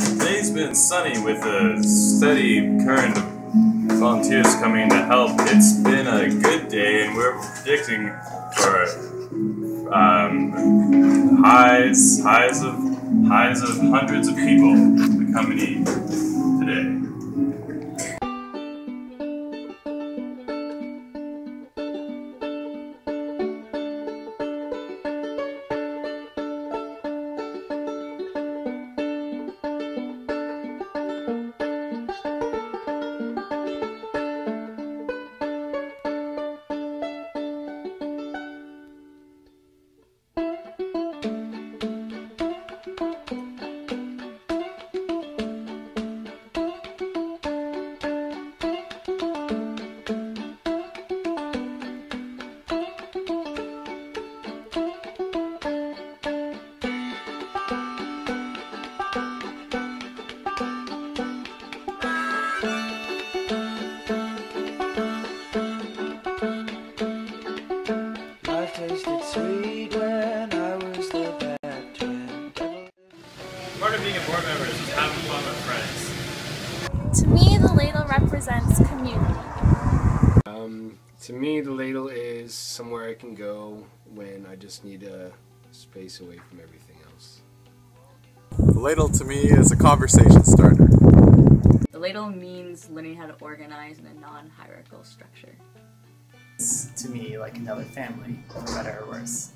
Today's been sunny with a steady current of volunteers coming to help. It's been a good day, and we're predicting for um, highs, highs of highs of hundreds of people coming today. Tasted sweet when I was the bad twin. Part of being a board member is just having fun with friends. To me, the ladle represents community. Um, to me, the ladle is somewhere I can go when I just need a space away from everything else. The ladle to me is a conversation starter. The ladle means learning how to organize in a non-hierarchical structure. To me like another family, for better or worse.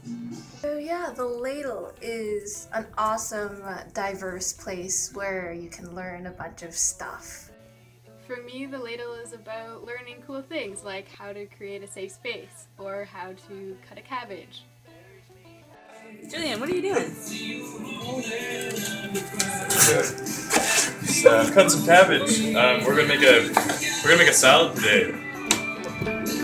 So yeah, the ladle is an awesome, uh, diverse place where you can learn a bunch of stuff. For me, the ladle is about learning cool things like how to create a safe space or how to cut a cabbage. Julian, what are you doing? Just uh, cut some cabbage. Um, we're gonna make a we're gonna make a salad today.